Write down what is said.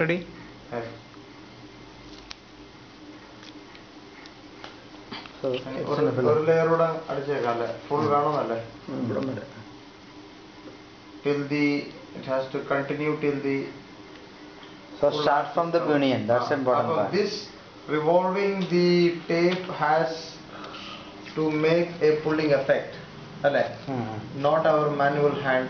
Ready ഒരു layer കൂടെ അടിച്ചേക്കാം അല്ലേ ഫുൾ വേണമെന്നല്ലേ ഇവിടം വരെ till the it has to continue till the So start from the union That's the important അപ്പോൾ part. this revolving the tape has to make a pulling effect right? mm Hmm. not our manual hand